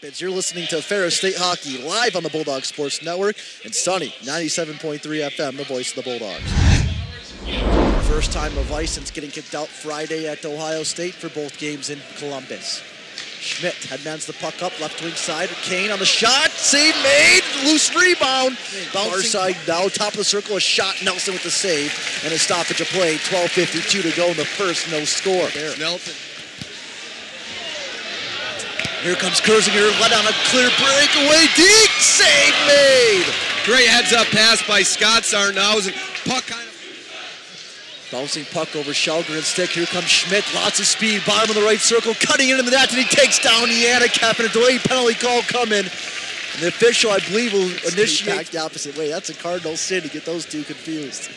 You're listening to Ferris State Hockey live on the Bulldog Sports Network and Sunny 97.3 FM, the voice of the Bulldogs. First time of ice since getting kicked out Friday at Ohio State for both games in Columbus. Schmidt headmans the puck up, left wing side. Kane on the shot, save made, loose rebound. Far side now, top of the circle, a shot. Nelson with the save and a stoppage of play. 12:52 to go in the first, no score. Nelson. Here comes Kurzinger, let on a clear breakaway. Deke, save made. Great heads up pass by Scott Sarnhausen. Puck kind of. Bouncing puck over Shelgren's stick. Here comes Schmidt. Lots of speed. Bottom of the right circle. Cutting into the net. And he takes down Yannick. And a delayed penalty call coming. And the official, I believe, will initiate the opposite way. That's a Cardinal sin to get those two confused.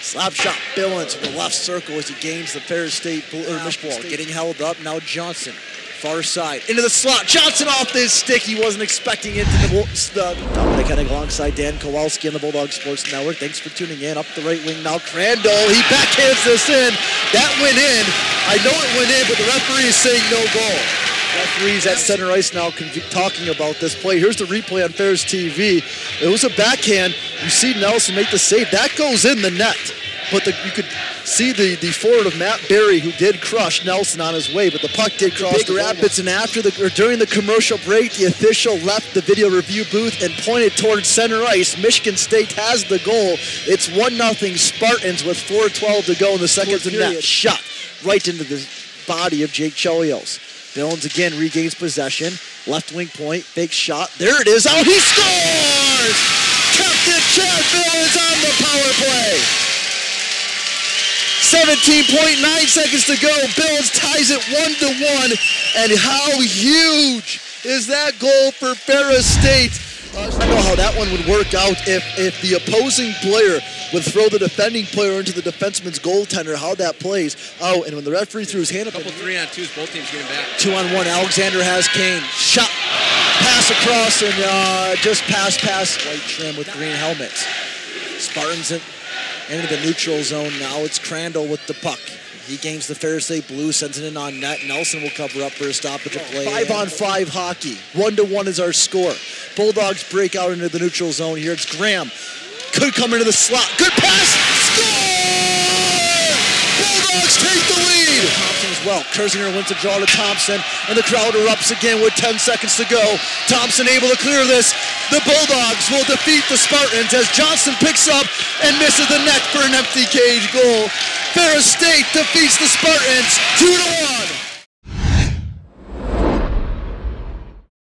Slap shot Billings from the left circle as he gains the Ferris State or Michigan ball. Getting held up. Now Johnson. Far side. Into the slot. Johnson off this stick. He wasn't expecting it to the, the Dominic Hennig alongside Dan Kowalski on the Bulldog Sports Network. Thanks for tuning in. Up the right wing now. Crandall. He backhands this in. That went in. I know it went in, but the referee is saying no goal. Referees at center ice now talking about this play. Here's the replay on Ferris TV. It was a backhand. You see Nelson make the save. That goes in the net but the, you could see the, the forward of Matt Barry who did crush Nelson on his way, but the puck did cross Big the Rapids. And after the or during the commercial break, the official left the video review booth and pointed towards center ice. Michigan State has the goal. It's one nothing Spartans with 4:12 to go in the second period. Shot right into the body of Jake Chelios. Billings again regains possession. Left wing point, fake shot. There it is. Oh, he scores! Captain Chad Billings on the power play. 17.9 seconds to go. Bills ties it one to one. And how huge is that goal for Ferris State? Uh, I know how that one would work out if, if the opposing player would throw the defending player into the defenseman's goaltender, how that plays. Oh, and when the referee threw his hand up. A couple three on twos, both teams getting back. Two on one. Alexander has Kane. Shot. Pass across and uh, just pass, pass. White trim with green helmets. Spartans into the neutral zone now. It's Crandall with the puck. He gains the State Blue, sends it in on net. Nelson will cover up for a stoppage of the play. Five on five hockey. One to one is our score. Bulldogs break out into the neutral zone here. It's Graham. Could come into the slot. Good pass. Score! Well. Kersinger wins a draw to Thompson, and the crowd erupts again with 10 seconds to go. Thompson able to clear this. The Bulldogs will defeat the Spartans as Johnson picks up and misses the net for an empty cage goal. Ferris State defeats the Spartans 2 to